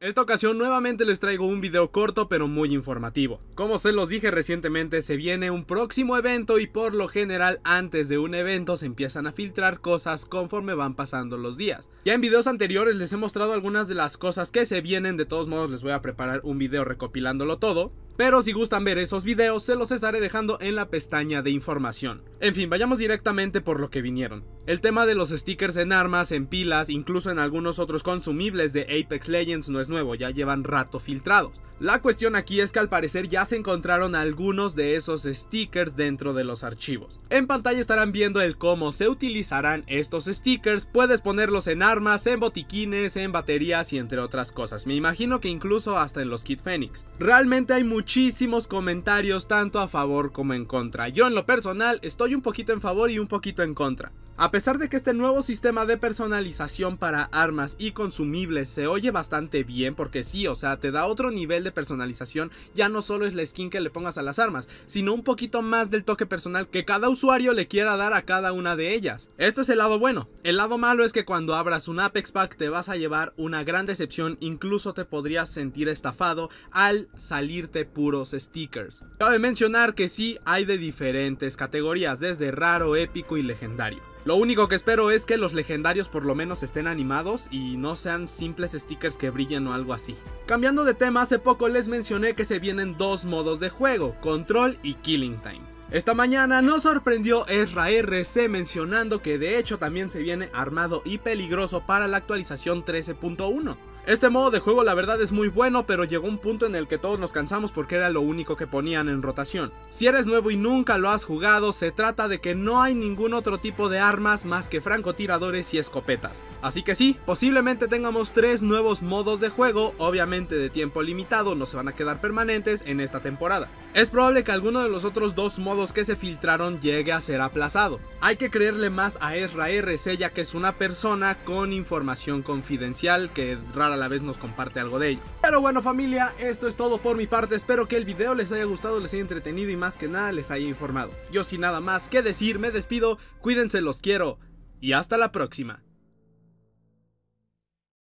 Esta ocasión nuevamente les traigo un video corto pero muy informativo. Como se los dije recientemente, se viene un próximo evento y por lo general antes de un evento se empiezan a filtrar cosas conforme van pasando los días. Ya en videos anteriores les he mostrado algunas de las cosas que se vienen, de todos modos les voy a preparar un video recopilándolo todo. Pero si gustan ver esos videos, se los estaré dejando en la pestaña de información. En fin, vayamos directamente por lo que vinieron. El tema de los stickers en armas, en pilas, incluso en algunos otros consumibles de Apex Legends no es nuevo, ya llevan rato filtrados. La cuestión aquí es que al parecer ya se encontraron algunos de esos stickers dentro de los archivos. En pantalla estarán viendo el cómo se utilizarán estos stickers, puedes ponerlos en armas, en botiquines, en baterías y entre otras cosas. Me imagino que incluso hasta en los Kit Phoenix. Realmente hay muchísimos comentarios tanto a favor como en contra. Yo en lo personal estoy un poquito en favor y un poquito en contra. A pesar de que este nuevo sistema de personalización para armas y consumibles se oye bastante bien, porque sí, o sea, te da otro nivel de personalización, ya no solo es la skin que le pongas a las armas, sino un poquito más del toque personal que cada usuario le quiera dar a cada una de ellas. Esto es el lado bueno. El lado malo es que cuando abras un Apex Pack te vas a llevar una gran decepción, incluso te podrías sentir estafado al salirte puros stickers. Cabe mencionar que sí hay de diferentes categorías, desde raro, épico y legendario. Lo único que espero es que los legendarios por lo menos estén animados y no sean simples stickers que brillen o algo así. Cambiando de tema, hace poco les mencioné que se vienen dos modos de juego, Control y Killing Time. Esta mañana nos sorprendió Ezra RC mencionando que de hecho también se viene armado y peligroso para la actualización 13.1. Este modo de juego la verdad es muy bueno, pero llegó un punto en el que todos nos cansamos porque era lo único que ponían en rotación. Si eres nuevo y nunca lo has jugado, se trata de que no hay ningún otro tipo de armas más que francotiradores y escopetas. Así que sí, posiblemente tengamos tres nuevos modos de juego, obviamente de tiempo limitado, no se van a quedar permanentes en esta temporada. Es probable que alguno de los otros dos modos que se filtraron llegue a ser aplazado. Hay que creerle más a Ezra RC ya que es una persona con información confidencial que rara la vez nos comparte algo de ello. Pero bueno familia, esto es todo por mi parte, espero que el video les haya gustado, les haya entretenido y más que nada les haya informado. Yo sin nada más que decir, me despido, cuídense, los quiero y hasta la próxima.